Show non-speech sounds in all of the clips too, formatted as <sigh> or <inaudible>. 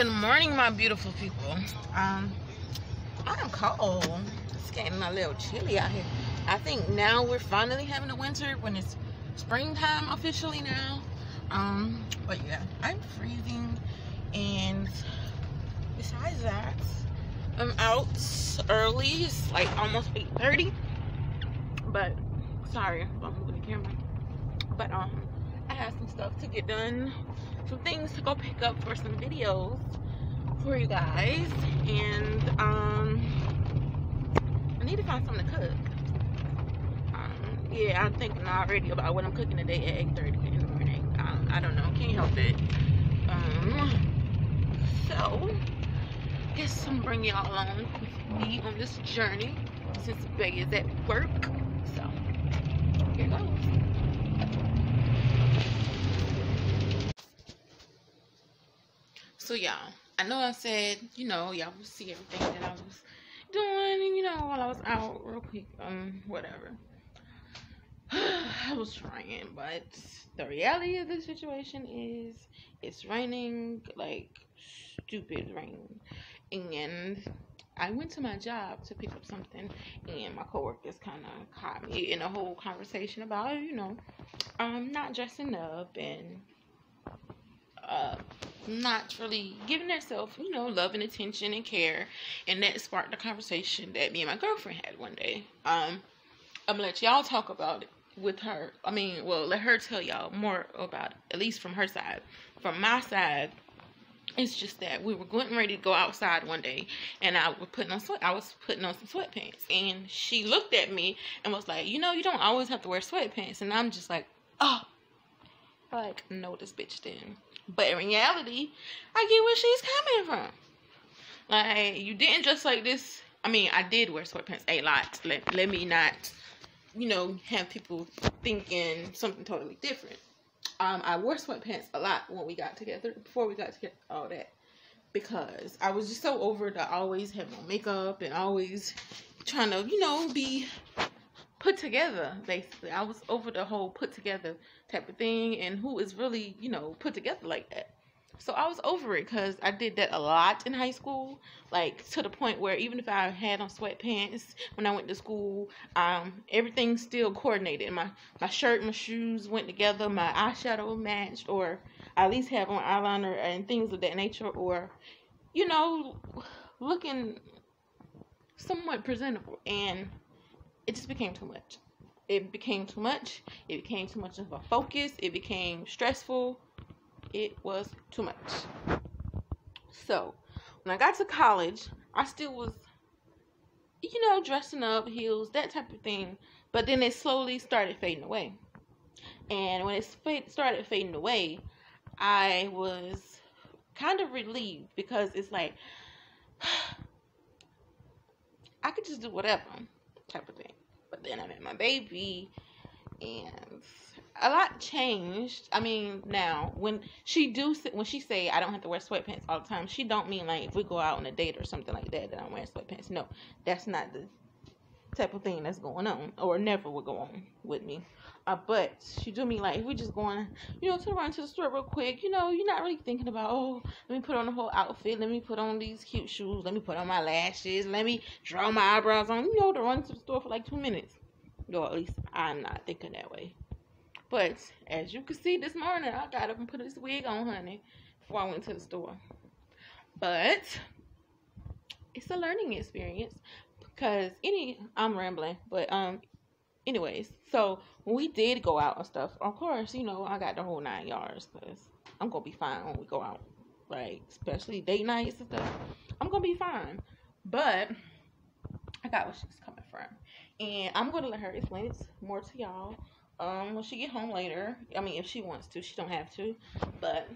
Good morning, my beautiful people. Um, I'm cold. It's getting a little chilly out here. I think now we're finally having a winter when it's springtime officially now. Um, but yeah, I'm freezing, and besides that, I'm out early. It's like almost 8:30. But sorry, I'm moving the camera. But um, I have some stuff to get done some things to go pick up for some videos for you guys. And um I need to find something to cook. Um, yeah I'm thinking already about what I'm cooking today at 8:30 in the morning. Um, I don't know. Can't help it. Um so guess I'm bringing y'all along with me on this journey since Bay is at work. So here goes so y'all i know i said you know y'all will see everything that i was doing you know while i was out real quick um whatever. <sighs> I was trying but the reality of the situation is it's raining like stupid rain. And I went to my job to pick up something, and my coworkers kind of caught me in a whole conversation about, you know, um, not dressing up and uh, not really giving herself, you know, love and attention and care. And that sparked a conversation that me and my girlfriend had one day. Um, I'm gonna let y'all talk about it with her. I mean, well, let her tell y'all more about it, at least from her side. From my side, it's just that we were getting ready to go outside one day and I was putting on sweat I was putting on some sweatpants and she looked at me and was like, you know, you don't always have to wear sweatpants and I'm just like, oh like, no, this bitch didn't. But in reality, I get where she's coming from. Like, you didn't just like this. I mean, I did wear sweatpants a lot. Let, let me not, you know, have people thinking something totally different. Um, I wore sweatpants a lot when we got together, before we got together, all that. Because I was just so over to always have no makeup and always trying to, you know, be put together basically. I was over the whole put together type of thing and who is really you know put together like that. So i was over it because i did that a lot in high school like to the point where even if i had on sweatpants when i went to school um everything still coordinated. My my shirt my shoes went together my eyeshadow matched or I at least have on eyeliner and things of that nature or you know looking somewhat presentable. And it just became too much. It became too much. It became too much of a focus. It became stressful. It was too much. So, when I got to college, I still was, you know, dressing up, heels, that type of thing. But then it slowly started fading away. And when it started fading away, I was kind of relieved because it's like, <sighs> I could just do whatever type of thing. But then I met my baby, and a lot changed. I mean, now when she do when she say I don't have to wear sweatpants all the time, she don't mean like if we go out on a date or something like that that I'm wearing sweatpants. No, that's not the type of thing that's going on, or never will go on with me. Uh, but she do me like we just going, you know, to run to the store real quick. You know, you're not really thinking about oh, let me put on the whole outfit, let me put on these cute shoes, let me put on my lashes, let me draw my eyebrows on. You know, to run to the store for like two minutes. Or at least I'm not thinking that way. But as you can see this morning, I got up and put this wig on, honey, before I went to the store. But it's a learning experience because any I'm rambling, but um anyways, so when we did go out and stuff, of course, you know, I got the whole nine yards because I'm gonna be fine when we go out, like especially date nights and stuff. I'm gonna be fine, but I got where she's coming from, and I'm gonna let her explain it more to y'all. Um, when she get home later, I mean, if she wants to, she don't have to, but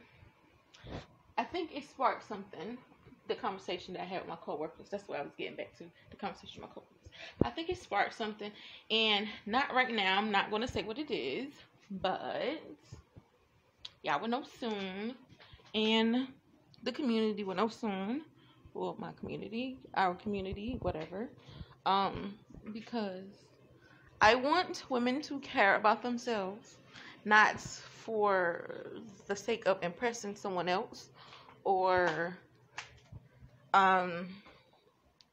I think it sparked something. The conversation that I had with my coworkers. That's what I was getting back to. The conversation with my coworkers. I think it sparked something, and not right now. I'm not gonna say what it is, but y'all will know soon, and the community will know soon. Well, my community, our community, whatever. Um, because I want women to care about themselves, not for the sake of impressing someone else or um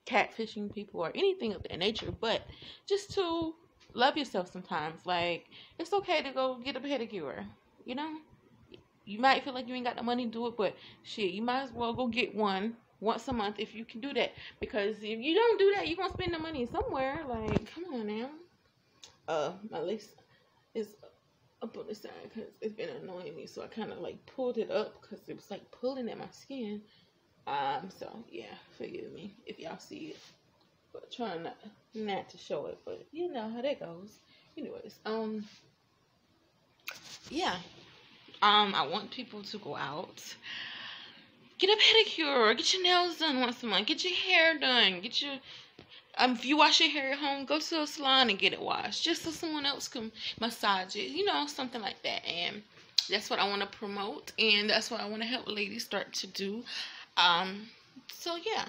catfishing people or anything of that nature, but just to love yourself sometimes. Like it's okay to go get a pedicure, you know? You might feel like you ain't got the money to do it, but shit, you might as well go get one once a month if you can do that. Because if you don't do that, you're gonna spend the money somewhere. Like, come on now. Uh, my lace is up on the side because it's been annoying me. So I kind of like pulled it up because it was like pulling at my skin. Um, so yeah, forgive me if y'all see it, but trying not not to show it. But you know how that goes. Anyways, um, yeah, um, I want people to go out, get a pedicure, get your nails done once a month, get your hair done, get your um, if you wash your hair at home, go to a salon and get it washed, just so someone else can massage it, you know, something like that. And that's what I want to promote, and that's what I want to help ladies start to do. Um, so yeah.